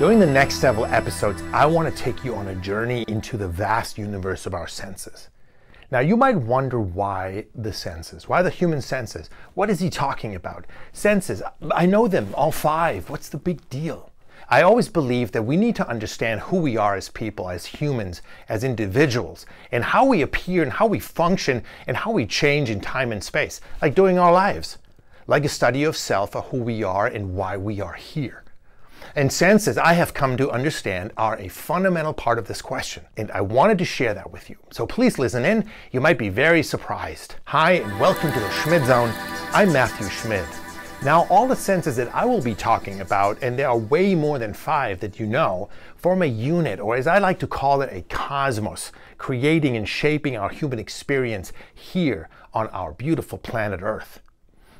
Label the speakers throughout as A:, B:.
A: During the next several episodes, I want to take you on a journey into the vast universe of our senses. Now, you might wonder why the senses, why the human senses? What is he talking about? Senses, I know them, all five. What's the big deal? I always believe that we need to understand who we are as people, as humans, as individuals, and how we appear and how we function and how we change in time and space, like during our lives, like a study of self of who we are and why we are here. And senses, I have come to understand, are a fundamental part of this question. And I wanted to share that with you. So please listen in. You might be very surprised. Hi, and welcome to the Schmid Zone. I'm Mathew Schmid. Now, all the senses that I will be talking about, and there are way more than five that you know, form a unit, or as I like to call it, a cosmos, creating and shaping our human experience here on our beautiful planet Earth.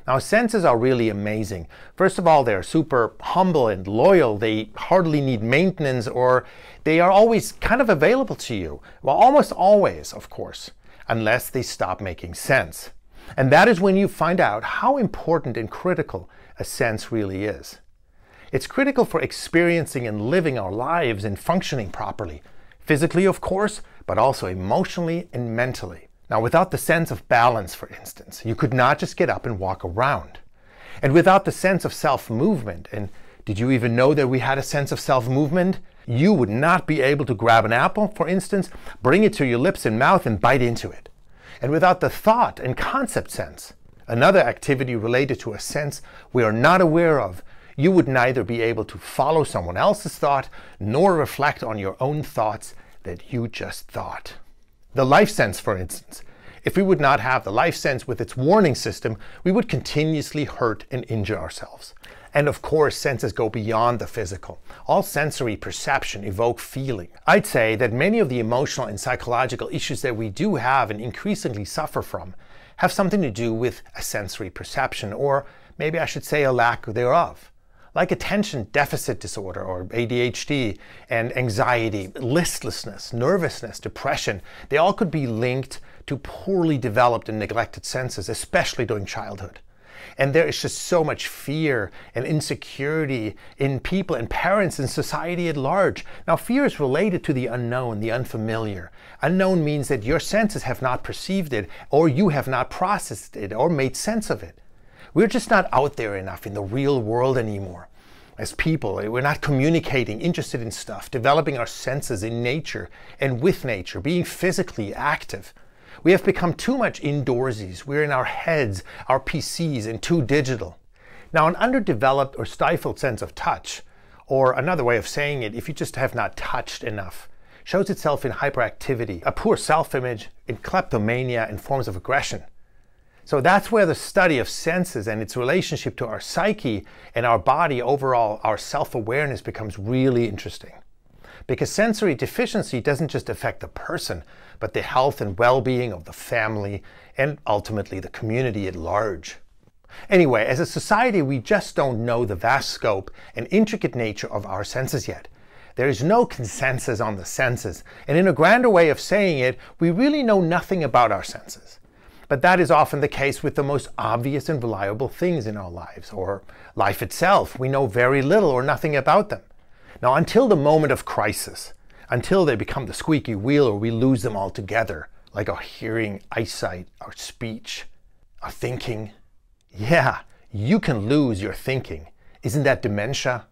A: Now, senses are really amazing. First of all, they're super humble and loyal. They hardly need maintenance or they are always kind of available to you. Well, almost always, of course, unless they stop making sense. And that is when you find out how important and critical a sense really is. It's critical for experiencing and living our lives and functioning properly. Physically, of course, but also emotionally and mentally. Now, without the sense of balance, for instance, you could not just get up and walk around. And without the sense of self movement, and did you even know that we had a sense of self movement? You would not be able to grab an apple, for instance, bring it to your lips and mouth and bite into it. And without the thought and concept sense, another activity related to a sense we are not aware of, you would neither be able to follow someone else's thought nor reflect on your own thoughts that you just thought. The life sense, for instance. If we would not have the life sense with its warning system, we would continuously hurt and injure ourselves. And of course, senses go beyond the physical. All sensory perception evoke feeling. I'd say that many of the emotional and psychological issues that we do have and increasingly suffer from have something to do with a sensory perception, or maybe I should say a lack thereof like attention deficit disorder or ADHD and anxiety, listlessness, nervousness, depression, they all could be linked to poorly developed and neglected senses, especially during childhood. And there is just so much fear and insecurity in people and parents and society at large. Now, fear is related to the unknown, the unfamiliar. Unknown means that your senses have not perceived it, or you have not processed it, or made sense of it. We're just not out there enough in the real world anymore. As people, eh, we're not communicating, interested in stuff, developing our senses in nature and with nature, being physically active. We have become too much indoorsies. We're in our heads, our PCs, and too digital. Now, an underdeveloped or stifled sense of touch, or another way of saying it, if you just have not touched enough, shows itself in hyperactivity, a poor self image, in kleptomania, and forms of aggression. So that's where the study of senses and its relationship to our psyche and our body, overall, our self awareness becomes really interesting. Because sensory deficiency doesn't just affect the person, but the health and well being of the family and ultimately the community at large. Anyway, as a society, we just don't know the vast scope and intricate nature of our senses yet. There is no consensus on the senses, and in a grander way of saying it, we really know nothing about our senses. But that is often the case with the most obvious and reliable things in our lives, or life itself. We know very little or nothing about them. Now, until the moment of crisis, until they become the squeaky wheel or we lose them altogether, like our hearing, eyesight, our speech, our thinking. Yeah, you can lose your thinking. Isn't that dementia?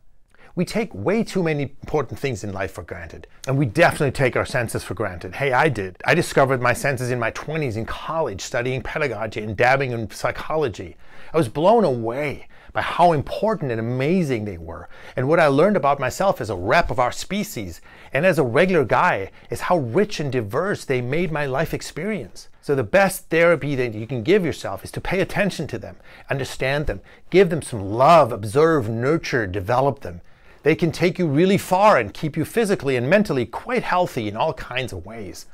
A: We take way too many important things in life for granted. And we definitely take our senses for granted. Hey, I did. I discovered my senses in my 20s in college, studying pedagogy and dabbing in psychology. I was blown away by how important and amazing they were. And what I learned about myself as a rep of our species and as a regular guy is how rich and diverse they made my life experience. So the best therapy that you can give yourself is to pay attention to them, understand them, give them some love, observe, nurture, develop them. They can take you really far and keep you physically and mentally quite healthy in all kinds of ways.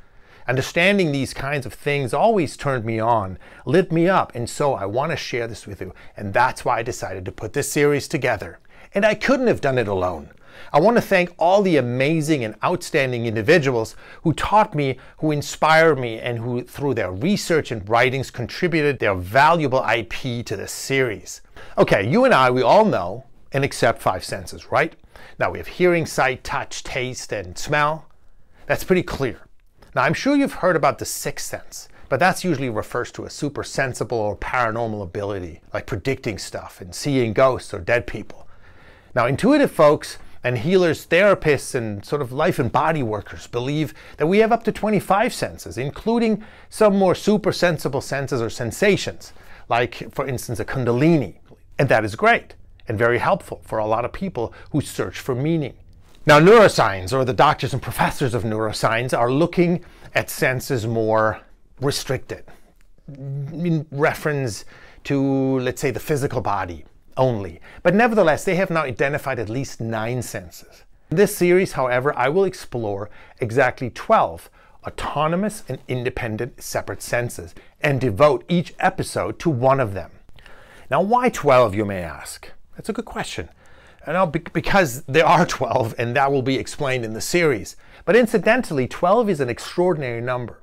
A: Understanding these kinds of things always turned me on, lit me up, and so I want to share this with you. And that's why I decided to put this series together. And I couldn't have done it alone. I want to thank all the amazing and outstanding individuals who taught me, who inspired me, and who, through their research and writings, contributed their valuable IP to this series. Okay, you and I, we all know and accept five senses, right? Now we have hearing, sight, touch, taste, and smell. That's pretty clear. Now I'm sure you've heard about the sixth sense, but that's usually refers to a super sensible or paranormal ability, like predicting stuff and seeing ghosts or dead people. Now intuitive folks and healers, therapists, and sort of life and body workers believe that we have up to 25 senses, including some more super sensible senses or sensations, like, for instance, a Kundalini. And that is great and very helpful for a lot of people who search for meaning. Now, neuroscience, or the doctors and professors of neuroscience, are looking at senses more restricted in reference to, let's say, the physical body only. But nevertheless, they have now identified at least nine senses. In this series, however, I will explore exactly 12 autonomous and independent separate senses and devote each episode to one of them. Now, why 12, you may ask? That's a good question. And because there are 12, and that will be explained in the series. But incidentally, 12 is an extraordinary number,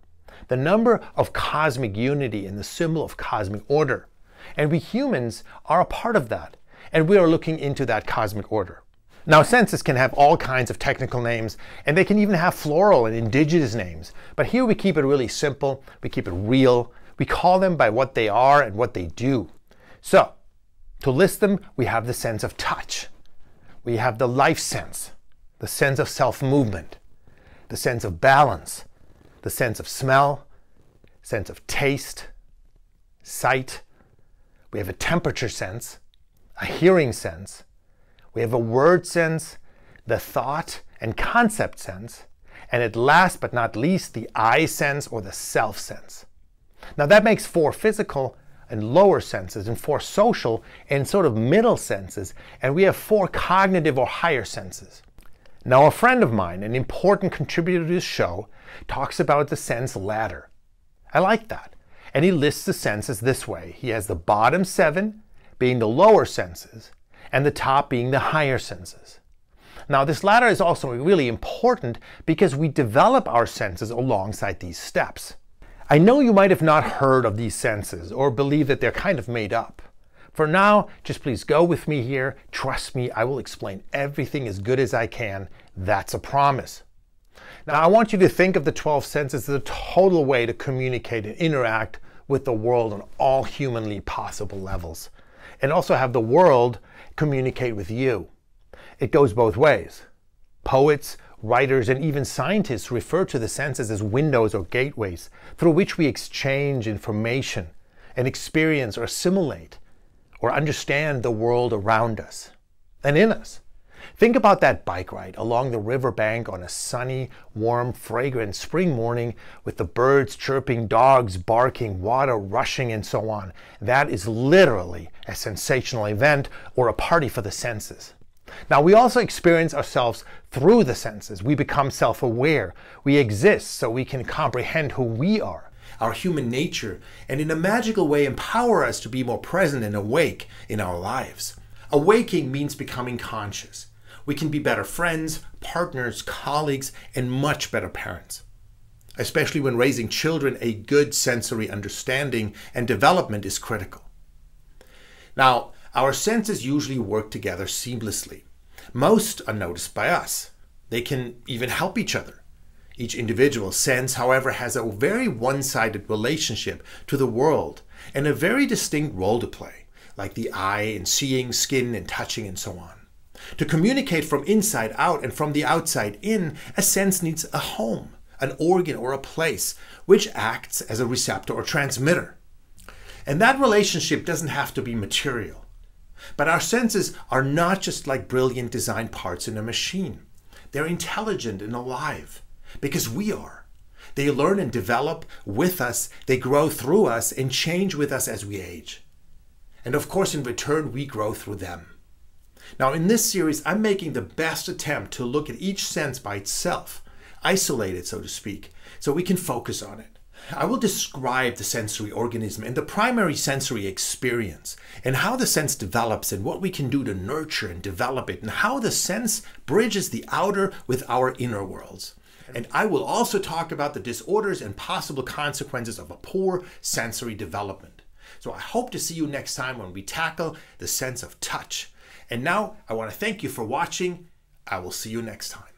A: the number of cosmic unity and the symbol of cosmic order. And we humans are a part of that. And we are looking into that cosmic order. Now, senses can have all kinds of technical names, and they can even have floral and indigenous names. But here we keep it really simple, we keep it real, we call them by what they are and what they do. So, to list them, we have the sense of touch, we have the life sense, the sense of self movement, the sense of balance, the sense of smell, sense of taste, sight, we have a temperature sense, a hearing sense, we have a word sense, the thought and concept sense, and at last but not least, the I sense or the self sense. Now that makes four physical and lower senses and four social and sort of middle senses, and we have four cognitive or higher senses. Now, a friend of mine, an important contributor to this show, talks about the sense ladder. I like that and he lists the senses this way. He has the bottom seven being the lower senses, and the top being the higher senses. Now, this ladder is also really important because we develop our senses alongside these steps. I know you might have not heard of these senses or believe that they're kind of made up. For now, just please go with me here. Trust me, I will explain everything as good as I can. That's a promise. Now, I want you to think of the 12 senses as a total way to communicate and interact with the world on all humanly possible levels, and also have the world communicate with you. It goes both ways. Poets, writers, and even scientists refer to the senses as windows or gateways through which we exchange information and experience or assimilate or understand the world around us and in us. Think about that bike ride along the riverbank on a sunny, warm, fragrant spring morning with the birds chirping, dogs barking, water rushing, and so on. That is literally a sensational event or a party for the senses. Now, we also experience ourselves through the senses. We become self aware. We exist so we can comprehend who we are, our human nature, and in a magical way empower us to be more present and awake in our lives. Awaking means becoming conscious we can be better friends, partners, colleagues, and much better parents. Especially when raising children, a good sensory understanding and development is critical. Now, our senses usually work together seamlessly. Most are noticed by us. They can even help each other. Each individual sense, however, has a very one sided relationship to the world and a very distinct role to play, like the eye in seeing, skin, and touching, and so on. To communicate from inside out and from the outside in, a sense needs a home, an organ, or a place which acts as a receptor or transmitter. And that relationship doesn't have to be material. But our senses are not just like brilliant design parts in a machine. They're intelligent and alive because we are. They learn and develop with us, they grow through us, and change with us as we age. And of course, in return, we grow through them. Now, in this series, I'm making the best attempt to look at each sense by itself, isolated, so to speak, so we can focus on it. I will describe the sensory organism and the primary sensory experience, and how the sense develops, and what we can do to nurture and develop it, and how the sense bridges the outer with our inner worlds. And I will also talk about the disorders and possible consequences of a poor sensory development. So I hope to see you next time when we tackle the sense of touch And now I want to thank you for watching. I will see you next time.